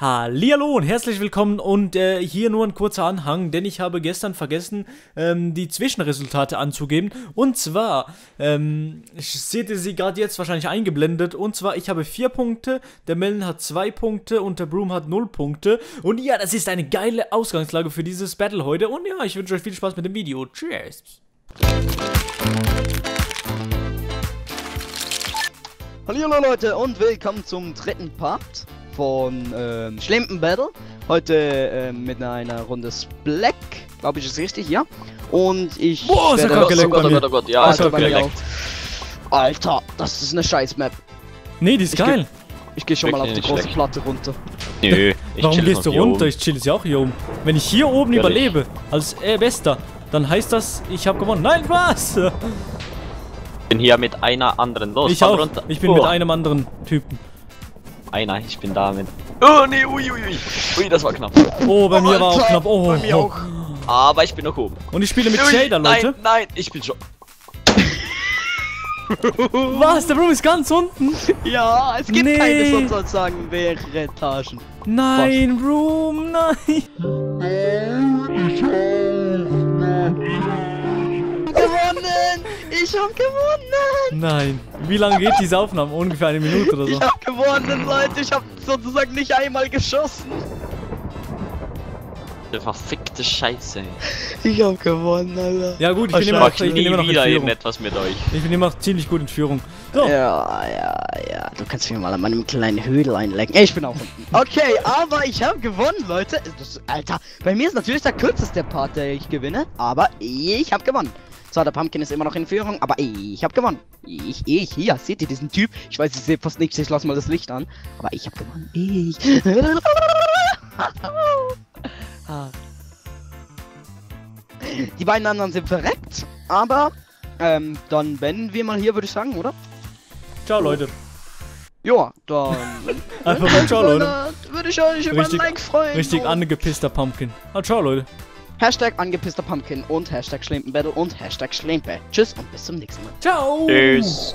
Hallihallo und herzlich willkommen und äh, hier nur ein kurzer Anhang, denn ich habe gestern vergessen, ähm, die Zwischenresultate anzugeben. Und zwar, ähm, seht ihr sie gerade jetzt wahrscheinlich eingeblendet, und zwar ich habe vier Punkte, der Melon hat zwei Punkte und der Broom hat null Punkte. Und ja, das ist eine geile Ausgangslage für dieses Battle heute. Und ja, ich wünsche euch viel Spaß mit dem Video. Cheers! Hallo Leute und willkommen zum dritten Part von ähm, Schlimpen Battle. Heute ähm, mit einer Runde Black, glaube ich ist richtig, ja. Und ich Boah, ist werde- oh Gott, oh. Gott, oh Gott, ja, Alter, also bei mir geleckt. auch. Alter, das ist eine scheiß Map. Nee, die ist Ich geh- geil. Ich gehe schon mal auf Wirklich die große schlecht. Platte runter. Nö, ich Warum gehst du hier runter? oben. Ich chill jetzt ja auch hier oben. Wenn ich hier oben Ehrlich? überlebe, als äh, Bester, dann heißt das, ich habe gewonnen. Nein, was? bin hier mit einer anderen los. Ich auch. runter. Ich bin oh, mit einem anderen Typen. Einer, ich bin da mit. Oh nee, ui, ui, ui. Ui, das war knapp. Oh, bei mir war auch knapp. Oh, bei mir oh. auch. Aber ich bin noch oben. Und ich spiele mit Ui, Shader, Leute. Nein, nein, ich bin schon. Was? Der Room ist ganz unten? Ja, es gibt Nee. keine sozusagen mehrere Etagen. Nein, Room, nein. Ich hab gewonnen! Nein. Wie lange geht diese Aufnahme? Ungefähr eine Minute oder so. Ich hab gewonnen, Leute! Ich hab sozusagen nicht einmal geschossen! Der verfickte Scheiße. Ich hab gewonnen, Alter. Ja gut, ich Oh, bin immer noch, ich bin nie immer noch in wieder Führung. irgendetwas mit euch. Ich bin immer noch ziemlich gut in Führung. So, Ja, ja, ja. Du kannst mich mal an meinem kleinen Hödel einlecken. Ich bin auch unten. Okay, aber ich habe gewonnen, Leute. Das, Alter, bei mir ist natürlich der kürzeste Part, der ich gewinne. Aber ich habe gewonnen. Zwar, der Pumpkin ist immer noch in Führung, aber ich habe gewonnen. Ich, ich, hier, seht ihr diesen Typ? Ich weiß, ich sehe fast nichts, ich lasse mal das Licht an. Aber ich habe gewonnen. Ich. Ah. Die beiden anderen sind verreckt, aber ähm, dann beenden wir mal hier, würde ich sagen, oder? ciao Leute. Ja, dann. Einfach mal ciao Leute. Würde ich euch über Richtig- ein Like freuen. Richtig und angepisster Pumpkin. Ah, ciao Leute. Hashtag angepisster Pumpkin und Hashtag Schlempenbattle und Hashtag Schlempe. Tschüss und bis zum nächsten Mal. Ciao. Tschüss.